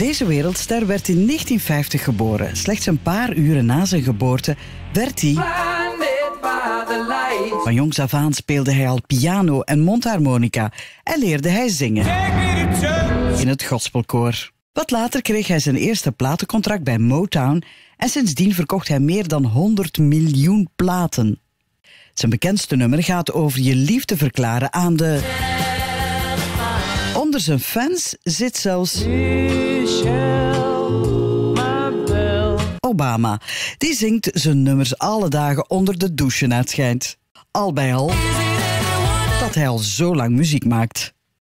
Deze wereldster werd in 1950 geboren. Slechts een paar uren na zijn geboorte werd hij... Van jongs af aan speelde hij al piano en mondharmonica en leerde hij zingen. In het gospelkoor. Wat later kreeg hij zijn eerste platencontract bij Motown en sindsdien verkocht hij meer dan 100 miljoen platen. Zijn bekendste nummer gaat over je liefde verklaren aan de... Onder zijn fans zit zelfs... Obama. Die zingt zijn nummers alle dagen onder de douche naar het schijnt. Al bij al dat hij al zo lang muziek maakt.